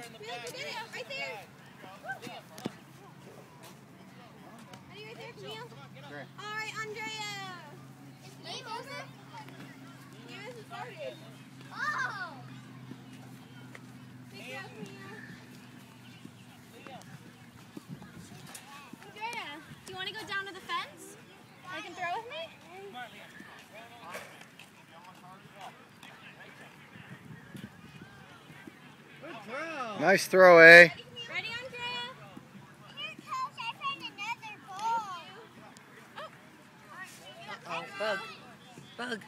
Like you did. Right there. Ready right there, Camille? Sure. All right, Andrea. Game over? Game hasn't started. Oh. Andrea, do you want to go down to the fence? I can throw with me? Good throw. Nice throw, eh? Ready, Andrea? Here, Coach, I found another ball. Oh, bug. Bug.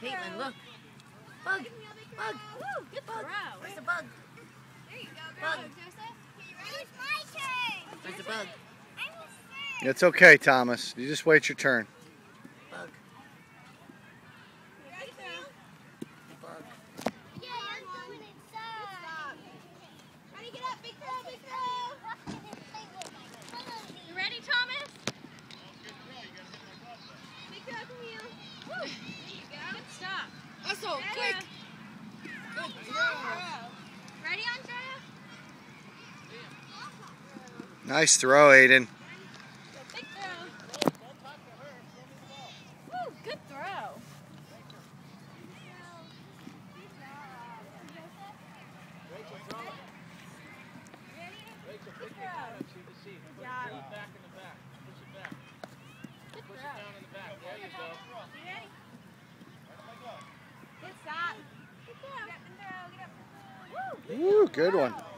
Caitlin, look. Bug. Bug. throw. Woo, good Bug. throw. Where's the bug? There you go, Bug. girl. Joseph. It's my turn. Where's the bug? I'm a It's okay, Thomas. You just wait your turn. Bug. Ready, throw. Bug. Yeah, I'm going inside. Ready, get up. Big throw, big throw. You ready, Thomas? Big throw, Camille. Woo. There. Good stop. Quick. Ready, Andrea? Nice throw, Aidan. Big throw. Woo, good throw. Good stop. Good throw. Get up Woo, good one.